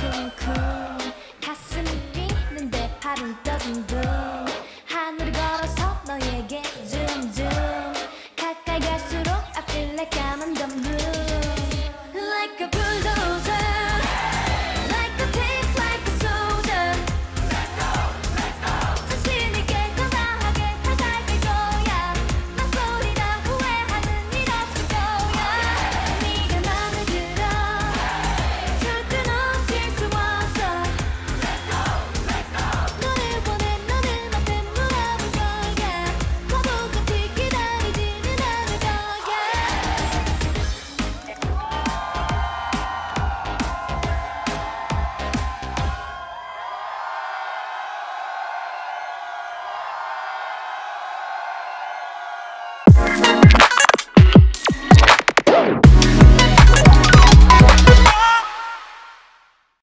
쿵쿵 가슴이 뛰는데 팔은 떠둥둥.